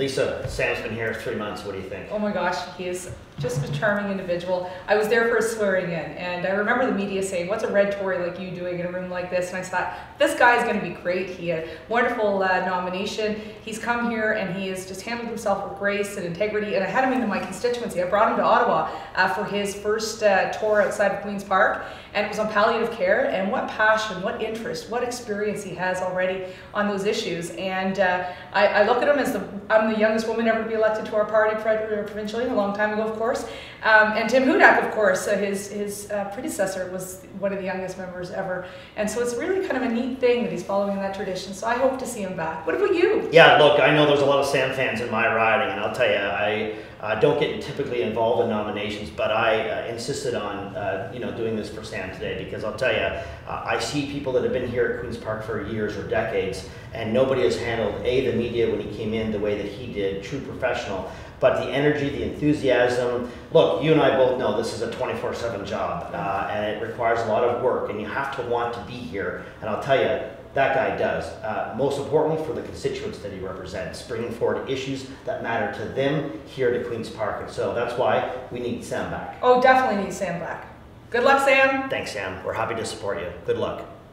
Lisa, Sam's been here three months. What do you think? Oh my gosh, he is just a charming individual. I was there for his swearing in, and I remember the media saying, "What's a red Tory like you doing in a room like this?" And I thought, this guy is going to be great. He had a wonderful uh, nomination. He's come here and he has just handled himself with grace and integrity. And I had him into my constituency. I brought him to Ottawa uh, for his first uh, tour outside of Queens Park, and it was on palliative care. And what passion, what interest, what experience he has already on those issues. And uh, I, I, look at him as the I'm the youngest woman ever to be elected to our party provincially, a long time ago, of course. Um, and Tim Hudak, of course, uh, his, his uh, predecessor was one of the youngest members ever. And so it's really kind of a neat thing that he's following that tradition. So I hope to see him back. What about you? Yeah, look, I know there's a lot of Sam fans in my riding, and I'll tell you, I uh, don't get typically involved in nominations, but I uh, insisted on uh, you know doing this for Sam today because I'll tell you, uh, I see people that have been here at Queens Park for years or decades, and nobody has handled a the media when he came in the way that he did, true professional. But the energy, the enthusiasm. Look, you and I both know this is a 24/7 job, uh, and it requires a lot of work, and you have to want to be here. And I'll tell you, that guy does. Uh, most importantly, for the constituents that he represents, bringing forward issues that matter to them here to Queen's Park. And so that's why we need Sam back. Oh, definitely need Sam back. Good luck, Sam. Thanks, Sam. We're happy to support you. Good luck.